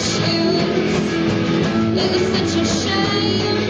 shoes. It was such a shame.